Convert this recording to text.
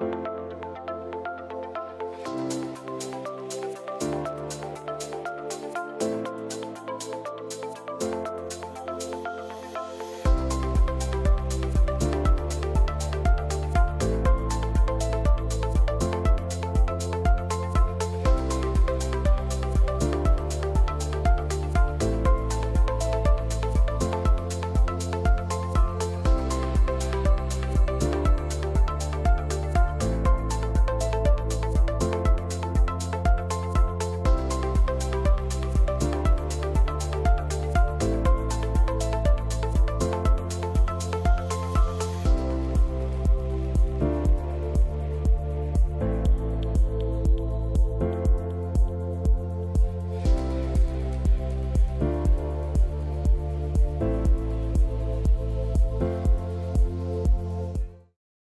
you